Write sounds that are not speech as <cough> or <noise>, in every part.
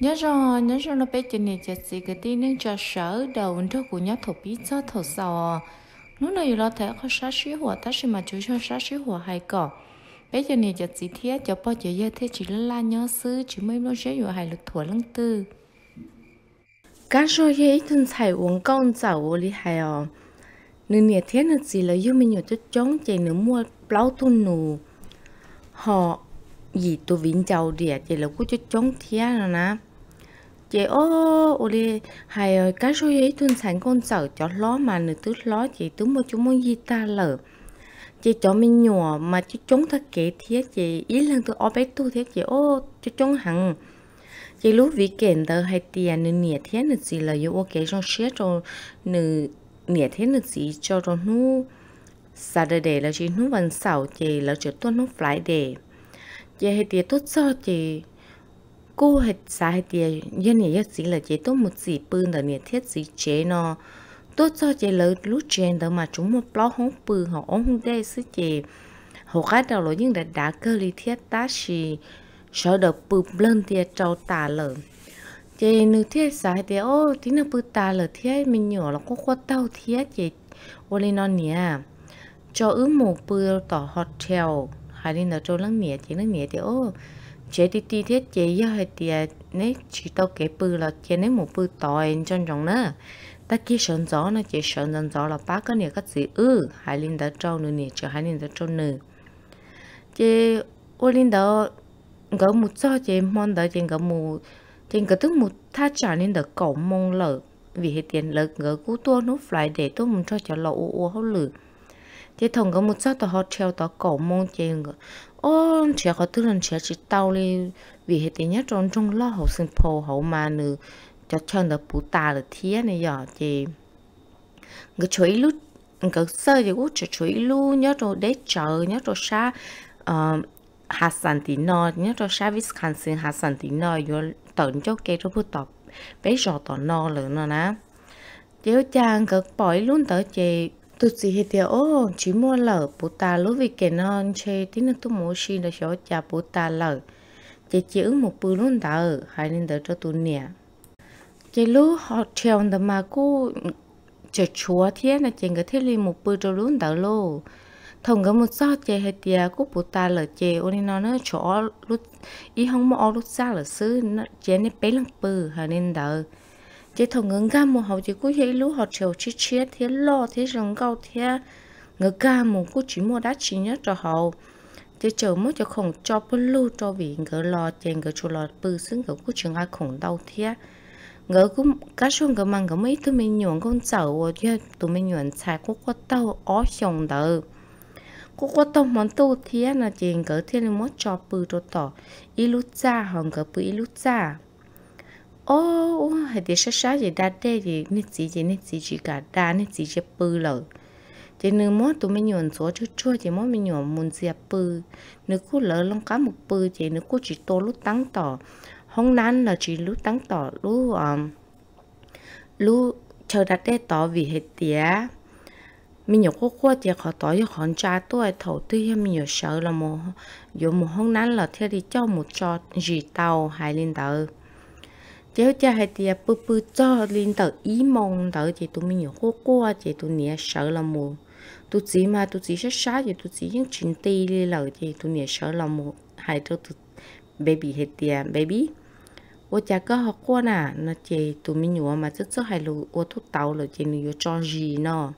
nhớ rồi nhớ rồi nó bé chân này chặt gì cái tin nên cho sở đầu cho của nhớ thổ bí cho thổ sò. Lúc này là thể có sát sĩ hỏa ta sẽ mà chú cho sát sĩ hỏa hay cỏ. Bé chân này chặt gì thế cho bao giờ giờ thế, chỉ là la nhớ sư chỉ mới nói hay lực thổ lăng tư. Cá rồi ít thân thầy uống con dầu đi hay ờ nửa nhiệt thế là gì là yêu mình nhiều cho chống chạy nữa mua bao tu nụ họ gì tôi vĩnh châu địa chỉ là cứ cho chống thế rồi nè chị ô ô đi, hay cái số giấy tuân sản con sợ cho ló mà nữ tứ ló, chị tứ mua chúng muốn gì ta lở chị cho mình nhỏ mà chị chống thật kể thiết, chị ý lần tôi ô bé tu thiết, chị ô cho chống hằng chị lúc vì kiện tờ hay tiền nữ nhẹ thiết nữ gì là yêu ok trong share cho nữ nhẹ thiết nữ gì cho cho nu Saturday là chị nu vẫn sáu chị là chị tuân nu Friday chị hay tiền tốt sao chị cô hay sao hay tiền nhân này nhất chỉ là chế tốt một gì bưng là nhiệt thiết gì chế nó. Tốt cho chế lớn, lúc trên đó mà chúng một bao không bưng họ ông đây sứ chế họ cái đầu là những đã đã cơ lý thiết ta chỉ sợ được bưng lên thì trâu tà lở. Chế nữ thiết sai thì, ô, tí nó bưng tà lở thiết mình nhỏ là có có tao thiết chế ô, lên non nè à. cho ứ một bưng tỏ hotel hay đi nào cho lăng nè chế lăng nè thì, ô chế đi đi thiết chị do hay tiệt nếu chỉ tao kể bự là chị nếu một bự tỏi trong trong nữa ta kia sơn gió nó chế sơn dần gió là bác cái này các gì ư, hai linh đã trâu nữa nè chờ hai linh đã trâu nữa chị ô linh đó gỡ một cho chị mong đợi chế gỡ một chế gỡ tức một tha trả nên được cổ mong lợ vì hệ tiền lợ gỡ cú tua nó phải để tôi muốn cho cho lộ ô ô hấu lửa thế thằng có một chút tao theo tao cổ môn chơi ngựa. Ô trẻ họ tư lần chị chỉ tao đi vì hệ tiền nhất trong trong lo học sinh phổ hậu mà nữa cho chân được bù ta được thế này giờ chị người chuối lúc người sơ thì cũng chỉ chuối lúc nhớ rồi để chờ nhớ rồi xa ờ, hạt sản thì nó nhớ rồi xa Wisconsin hạt sản thì nó rồi tận cho cái rồi bút tập bé rõ tỏ nọ lớn nè nè nếu chàng cực bỏi luôn tới chị tôi chỉ hết thì ô chỉ mua lở bố ta lúc vì cái non chê, tí nữa tôi mua xin là cho cha bố ta lở chỉ chỉ ứng một bữa luôn tờ hai nên đỡ cho tôi nè. Chỉ lúc họ treo đờ mà cô chờ chúa thế là chỉ có thể lên một bữa cho luôn ta lô. Thông cái một sao chê hết tiệt cô bố ta lở chê, ô, nên nó nó chỗ lúc ý không mua lúc xa là xứ, nó chê nên bé lăng bự hay nên đỡ chế thầu ngớ ga một hậu chế cú thấy lũ họ chiều chi chi thế lo thế rừng cao thế ngớ ga một cú chỉ mua đá chỉ nhất cho hậu chế chờ mua cho không cho bớt lù cho vì ngớ lo chị ngớ cho lo bự xứng ngớ cú trường ai khổng đau thế ngớ cũng cá sông ngớ mang ngớ mấy thứ mình nhuận con chậu chứ tụi mình nhuận xài cú có tàu ó xong đỡ có có tàu món tu thế là chuyện ngớ thế là mất cho bự cho tỏ ít lúc cha hòn cỡ bự ít lúc cha ô hay thì sát sát gì đã thế gì nít gì gì nít gì chỉ cả đa nít gì chỉ bự lợ. Chỉ nếu mất tụi mình nhuận số chút chút chỉ mất mình nhuận muốn gì bự. Nếu cứ lỡ lông cá một bự chỉ nếu cứ chỉ to lúc tăng tỏ. Hôm nán là chỉ lúc tăng tỏ lúc um, lúc chờ đặt để tỏ vì hết tía. Mình nhiều cô cô thì họ tỏ cho họ cha tôi thầu tuy hay mình nhiều sợ là một dù một hôm nán là theo đi cho một cho gì tàu hay lên tờ chế cha hay thì bự bự cho linh tờ ý mong tờ chỉ tụi mình nhiều khó qua chỉ tụi nhẹ sợ là mù tụi chỉ mà tụi chỉ sát sát chỉ tụi chỉ những chuyện tì đi lờ chỉ tụi nhẹ sợ là mù hay cho tụi baby hay thì baby ô cha có học qua nè nó chỉ tụi mình nhiều mà rất rất hay lù ô thuốc tàu lù chỉ nhiều cho gì nó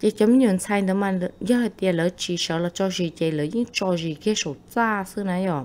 chỉ chấm nhuận sai nữa mà giờ thì lỡ chỉ sợ là cho gì chỉ lỡ những cho gì cái số xa xưa này rồi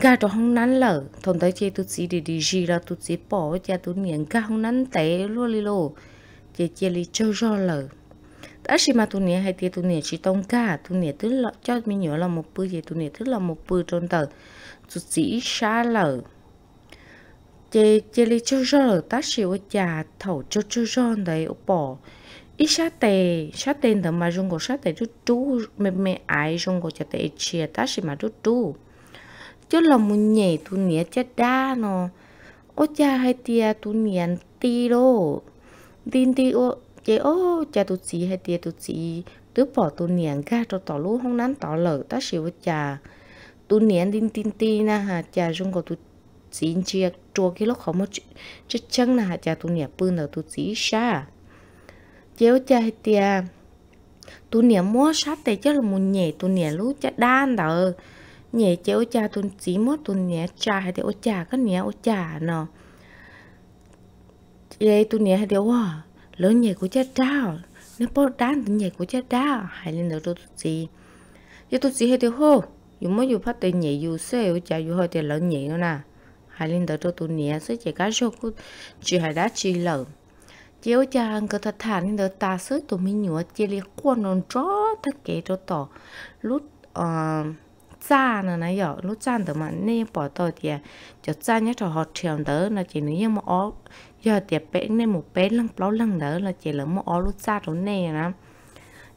gà cho không nắn lở. Thôn tới chơi tụt chỉ để đi gì là tụt chỉ bỏ cha tụt nhẹ gà không nắn té luôn đi lô. Chơi chơi li chơi cho lở. Đã xí mà tụi nè hay tiệt tụi nè chỉ tông cá tụi nè tức là cho mình nhớ là một bữa gì tụi nè tức là một bữa trong tờ tụt chỉ xa lở. Chơi chơi cho chơi lở. Ta chỉ ở nhà thầu chơi chơi rồi đấy bỏ ít sát tệ sát tệ thằng mà dùng của sát tệ chút chú mẹ mẹ ai dùng của cho tệ chia. Ta chỉ mà chút chú chứ là muốn nhảy tu nia chết đa nó. Ô cha, hay tia tu nia ti đô. Tin ti ô chế ô, cha tu chỉ hay tia tu chỉ tứ bỏ tu nia ga cho tỏ lú không nắn tỏ lở, ta chỉ cha. Tu nia tin tin ti na ha cha dùng có tu chỉ chia chua cái lúc không một chết chân na ha cha tu nia bưng đầu tu chỉ xa. Ô cha tia tu nia mua sát tay chứ là muốn nhảy tu nia lú cha đan đỡ nhẹ chế ô cha tuần chỉ mất tuần nhẹ cha hay thì ô cha cái nhẹ ô cha nó chế tuần nhẹ hay thì wow lớn nhẹ của cha trao nếu bỏ đan tuần nhẹ của cha trao hay lên được tu chỉ chứ tuần chỉ hay thì hô, dù mới dù phát tiền nhẹ dù xe ô cha dù hơi thì lớn nhẹ nữa nè. Hay lên được tuần nhẹ sẽ chỉ cá số của chỉ hay đã chỉ lợn chiếu cha cơ thật thản nên ta sứ tụi mình nhựa chia liệt quan non chó thật kế cho tỏ. Lúc ờ cha nữa này giờ lúc cha được mà nên bỏ tôi thì cho cha nhớ cho họ trường đỡ là chỉ nếu như mà ó giờ tiệp bé nên một bé lăng bao lăng đỡ là chỉ là một ó lúc cha rồi nè nè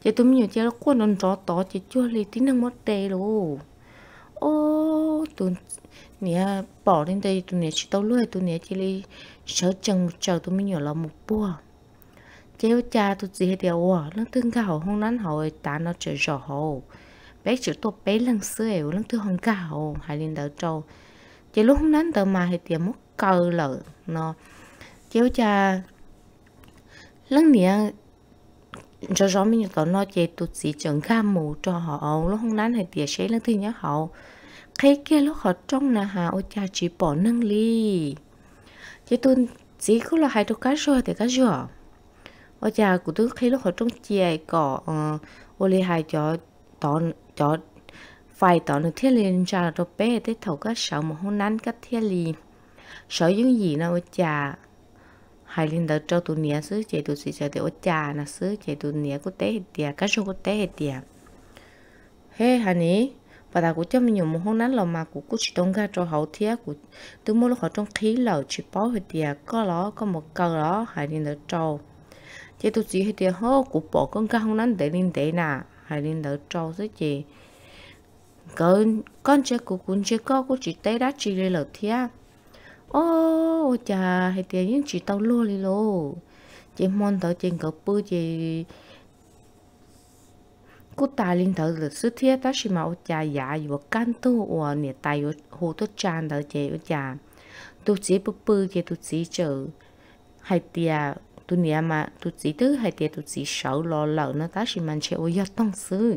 chỉ tụi mình nhựa chia quan non chó to chỉ chua li tí năng mất đề luôn ô tôi nè bỏ lên đây tôi nè chỉ tao lười tôi nè chỉ lấy sợ chừng một chờ tôi mình nhỏ là một bùa chéo cha tôi gì hết điều à lăng tương gạo không nắn hồi ta nó chơi rõ hồ bé chữ tổ bé lần xưa ẻo lần thứ không gạo hay lên đỡ trâu chỉ lúc không nắn tờ mà thì tiền mất cờ lợ nó chéo cha lần nè cho rõ mình tao nó chế tụt gì chẳng ga mù cho họ lúc không nắn thì tiền sẽ lần thứ nhớ họ khi kia lúc họ trong là hà ô cha chỉ bỏ nâng ly chứ tôi chỉ có là hai đứa cá rồi thì cá rồi ô cha của tôi khi lúc họ trong chè cỏ ô ly hai cho tỏ cho phải tỏ nước thiết liền ra là tôi bé tới thầu các sợ mà hôm nắn các thiết liền sợ những gì nào ôi cha hai linh đợt cho tụi nia xứ, chạy tụi sĩ sợ thì ôi cha là xứ, chạy tụi nia có tế hết tiệt các số có tế hết tiệt hey ní và ta cũng cho mình nhiều một hôm nắn là mà cũng cũng chỉ đông ra cho hậu thiết của từ mỗi lúc họ trong khí lầu chỉ bó hết tiệt có đó có một câu đó hai linh đợt trâu. Chạy tôi chỉ hết tiệt hô của bỏ con cái không nắn để linh để nà hay lên đỡ trâu thế chị. Con con chơi của cuốn chơi co của chị tê đã chị lên lợt thia ô chà, hay tiền những chị tao lô đi lô chị mon thở trên cỡ bư chị. Cú tài lên thở được sức thiết ta chỉ mà ô chà dạ dù can tu ô nè, tài ô hồ tu tràn đỡ chị ô chà. Tu chỉ bư bư chị tu chỉ chữ hay tiền tu nia mà tu chỉ tứ hay tiệt tu chỉ sợ lò lỡ nó ta chỉ mình chịu giờ tăng sư.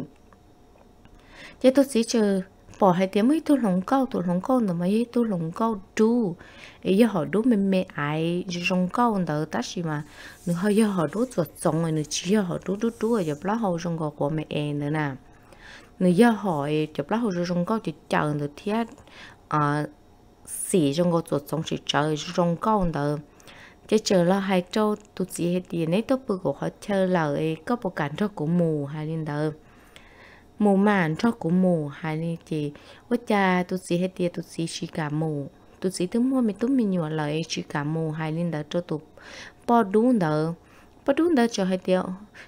Chứ tu chỉ chờ bỏ hai tiếng mấy tu lồng câu tu lồng câu nữa mấy tu lồng câu đu, ấy giờ họ đu mình mẹ ai lồng câu nữa ta chỉ mà. Nữa hơi giờ họ đu ruột rong rồi nữa chỉ giờ họ đu đu đu rồi giờ lá hậu rong gò của mẹ em nữa nè. Nữa giờ hỏi giờ lá hậu rong câu chỉ chờ nữa thiết ờ, à xì rong gò ruột rong chỉ chờ rong câu nữa chứ chờ lo hai châu tụt gì hết tiền ấy tôi bự của họ chờ lời có bộ cảnh cho của mù hay linh đờ mù màn cho của mù hay linh chị, ôi cha, tụt gì hết tiền tụt gì chỉ cả mù. Tụt gì thứ mua mình tụt mình nhỏ lại chỉ cả mù hay linh đờ cho tụt bỏ đúng đờ bỏ đúng đờ cho hai tiền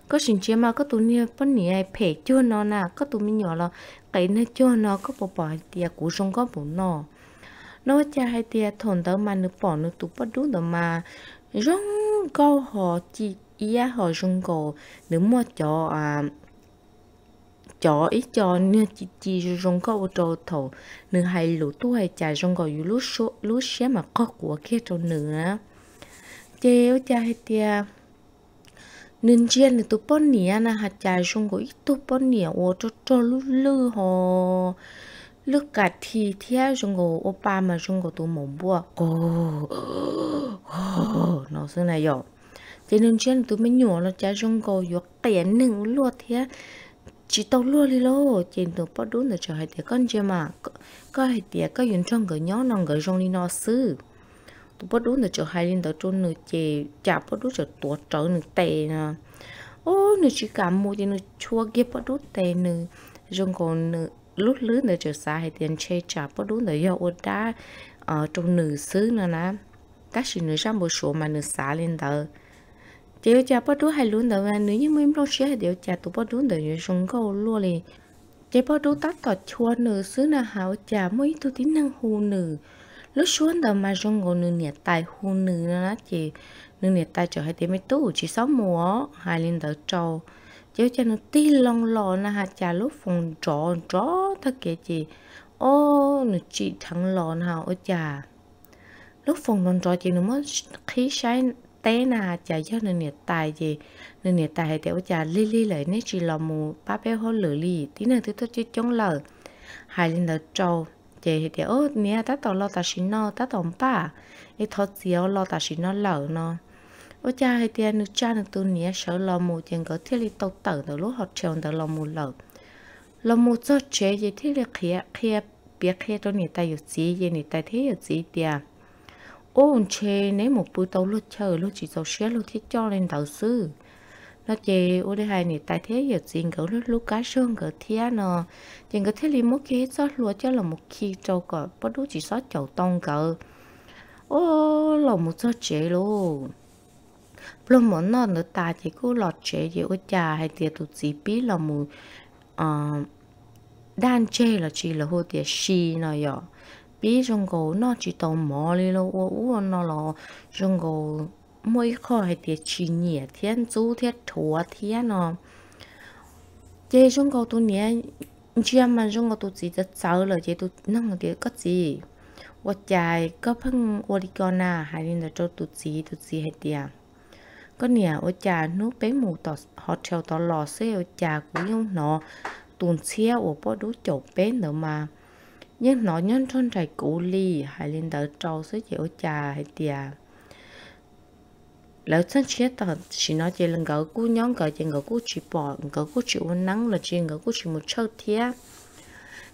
có xin chia mà, có tụi nia bỏ nia ai phê chưa nó nà, có tụi mình nhỏ là, cái nó chưa nó, có bỏ bỏ tiền cũ xong có bỏ nó nó cha hai tia thôn tớ mà nước bỏ nước tụi bắt đúng đó mà. Rong câu họ chỉ à, ý họ rong cổ nếu mua cho à cho ít cho nữa chỉ chỉ rong câu cho thổ. Nữa hay lũ tu hay chạy rong có lũ số lũ xe mà có của kia cho nữa. Chéo cha hay tia nên chiên là tu bón nĩa na hạt chạy rong có ít tu bón nĩa ô cho cho lú lư hồ lúc cả thì thia rong ngủ ô ba mà rong ngủ tu mồm bùa cô <gasps> nó xưa này rồi thế nên chuyện tu mới nhỏ nó chạy rong ngủ yếu tiền nừng luôn thia. Chỉ tao luôn đi lô trên tàu bắt đúng là chờ hai tiệt con chưa mà có hai tiệt có dùng trong cái nhỏ nó cái trong đi nó sư tụ bắt đúng là chờ hai lên tàu trôn nửa chè chả bắt đúng chờ tuột trở nửa tè nè ô nửa chỉ cảm mua thì nửa chua kia bắt đúng tè nửa rong còn nửa lúc lứa nửa chờ xa hay tiền chè chả bắt đúng là do ô đá ở trong nửa xứ nữa nè. Các sự nửa trăm bộ số mà nửa xả lên tàu chỉ cha bắt đúng hay luôn đâu mà nếu như mình lo xe điều cha tụ bắt đuôi đời dùng câu luôn liền. Chỉ bắt đúng tắt tọt chua nữ xứ nào hảo cha mới tu tính năng hù nữ. Lúc xuống đâu mà dùng ngô nữ nhiệt tài hù nữ nó chỉ nữ nhiệt tài trở hay tiền mấy tu chỉ sáu mùa, hai lên đỡ trâu chứ cho nó tí lòng lò là hạt cha lúc phòng trọ trọ thật kệ chị. Ô nó chị thằng lò nào ở cha lúc phòng non trọ chị nó mới khí sai té na chả do nên nhiệt tài gì nên nhiệt tài thì ở chả li li lại nên chỉ lò mù ba bé hô lửa li tí nữa thứ tôi chỉ chống lờ. Hai lên lờ trâu, chị thì ô nè ta tao lo ta xin nó ta tao ba ít thoát xíu lo ta xin nó lờ nó ô cha hay tiền nước cha nước tôi nia sợ lò mù chuyện có thiết li tàu tử từ lúc học trường từ lò mù lở lò mù cho chế gì thiết lý khía khía biết khía tôi nhiệt tài được gì gì nhiệt tài thế được gì tiền ôn chế nếu một buổi tàu lúc chờ lúc chỉ tàu xe lúc thiết cho lên tàu sư nó chế ô đây hai này tại thế giờ gì cỡ lúc lúc cá sơn cỡ thia nó chuyện có thiết li một cái cho lúa cho là một khi trâu cọ bắt đầu chỉ sót chậu tông cỡ. Ô, lò mù cho chế luôn lo mo nó nó ta chỉ cứ lọt chế chỉ ở nhà hay tiệt tụt gì biết là mù ờ, đan chê là chỉ là hồ tiệt xì nó yo biết trong gấu nó chỉ tàu mò đi lo u u nó là trong gấu mỗi khó hay tiệt chỉ nhẹ thiên chú thiết thua thiên nó chế trong gấu tụi nhẹ chia mà trong gấu tụi chỉ rất sợ là chế tụi năng tiệt có gì? 我在各方我的家呢，还有那做肚子肚子还的啊。có nhà ở trà nước bé mù tỏ hotel trèo tỏ lò xe ở trà cũng nhau nọ. Tuần xe ở bó đố chỗ bé nữa mà. Nhưng nó nhân thân trái cũ lì hãy lên đỡ trâu sẽ chỉ ở trà hay tìa. Lão thân chia tờ chỉ nói chỉ lần ngỡ cú nhóm ngỡ chỉ ngỡ cú chỉ bỏ ngỡ cú chỉ uốn nắng là chỉ ngỡ cú chỉ một châu thía,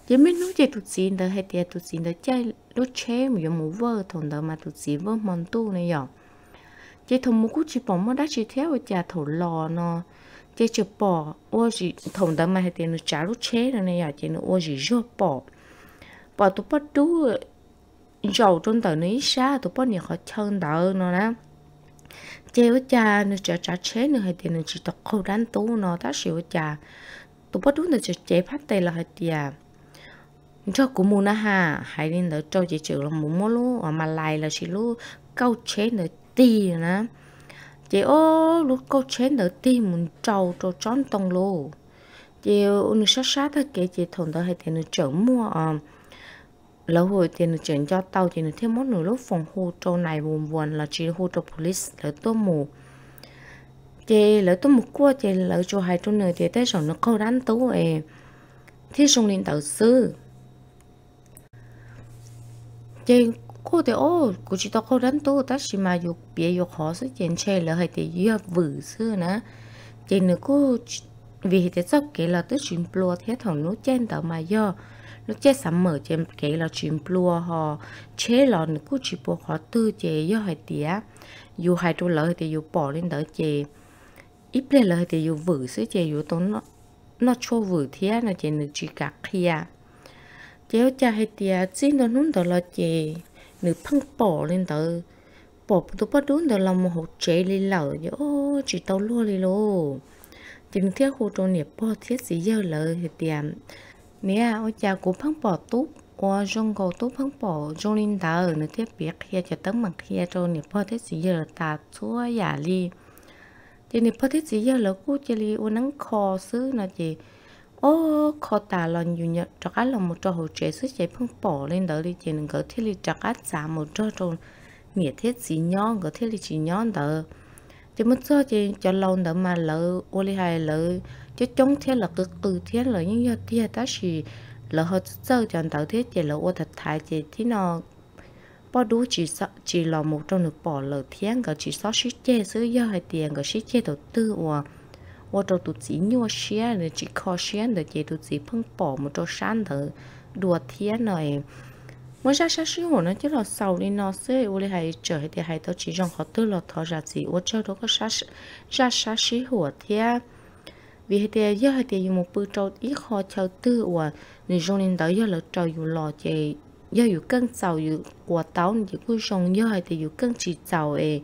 chỉ biết nói chỉ tụt xin đỡ hay tìa tụt xin đỡ chơi lúc chế một mũ vơ thằng đỡ mà tụt xin vơ mòn tu này nhở chế thùng mua cú chỉ bỏ mà đã chỉ theo ở nhà thổ lò nó. Chế chỉ bỏ, ô gì thùng đó mà hay tiền nó trả lúc chế rồi này à chế nó, ô gì rốt bỏ. Bỏ tụ bắt đu, dầu trong tờ ní xa tụ bắt nhiều khó chân đỡ nó nè chế với cha nó trả trả chế nữa hay tiền nó chỉ tập khâu đánh tú nó, ta xỉu với cha tụ bắt đu nó chỉ chế phát tay là hay tiền à. cho cũng muốn ha hay nên đỡ cho chị chịu là muốn mua luôn mà lại là chỉ luôn câu chế nữa tì nè. Chị ô lúc câu chén đỡ tì muốn trâu cho chón tông lô, chị nó sát sát thôi kể chị thằng đó hay tiền nó chở mua ờ, à lâu hồi tiền chuyển cho tàu thì nó thêm món nửa lúc phòng hồ trâu này buồn buồn là chỉ hồ trâu police lỡ tô mù. Chị lỡ tô một qua chị lỡ cho hai trâu nữa thì tới rồi nó câu đánh tú ấy thì xong lên tàu sư. Chị cô thì ô cô chỉ tao cô đánh tu, ta chỉ mà dục bia dục khó sức chuyện chế là hay thì dưa vử xưa nữa. Chị nữa cô vì thế sắp kể là tới chuyện plua thế thằng nó chen tao mà do. Nó chết sắm mở trên kể là chuyện plua họ chế là nữa cô chỉ bộ khó tư chế do hai tía. Dù hai trụ lợi thì dù bỏ lên đỡ chế ít lên lợi thì dù vử xưa chế dù tốn nó nó cho vử thế là chế nữa chỉ cả kia chế cha hai tia xin nó nún đó là chế nó phăng bỏ lên tờ bỏ tôi bắt đốn tờ lòng một hộp chế lên lở nhớ chỉ tao luôn đi lô. Chính thiết khu trôn nghiệp bỏ thiết gì giờ lỡ thì tiệm. Nè à, ôi cha cũng phăng bỏ túp qua trong cầu túp phăng bỏ trong lên tờ ở thiết biệt kia cho tấm mặt kia trôn nè bỏ thiết gì giờ ta chúa giả li thì nè bỏ thiết gì giờ là cô chỉ li ô, nắng kho xứ, nó chỉ ô khó ta lần nhiều nhất, cho cái là một trò hồ trợ sức chế phăng bỏ lên đó đi chỉ đừng có thiết là cho cái giá một trò trong nghĩa thiết gì nhon có thiết là chỉ nhon đó thì mất cho chỉ cho lâu đó mà lỡ ô li hay lỡ chứ chống thế là cực từ thế là những giờ thế ta chỉ là họ sơ chọn tạo thế chỉ là ô thật thái chỉ thế nó bao đủ chỉ sợ chỉ là một trong được bỏ lỡ thiên có chỉ sợ sĩ chế giữ giờ hay tiền có sĩ chế đầu tư và và trong bỏ một đùa này ra nó chứ là sau nó sẽ hay trở thì tư là gì đó có ra vì thế giờ thì dùng một bữa trâu ít khó cho tư và người trong nên đó giờ là trâu dùng lò chè giờ dùng cân sầu dùng quả táo những cái trong giờ thì dùng cân chỉ sầu ấy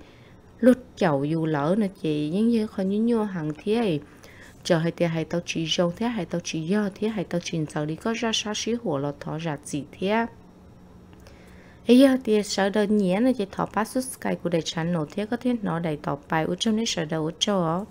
lút chậu dù lỡ nè chị. Những như khó như nhô hàng thế ấy. Chờ hai tia hai tao chỉ dâu thế, hai tao chỉ do thế, hai tao chỉ sau đi, có ra sa xí hồ lọt thỏ rạt gì thế. Ấy giờ thì sợ đơn nhé nè chị. Thọ pass sky của đại channel thế, có thể nó đại tọp bài ở trong đấy sợ đầu ở chỗ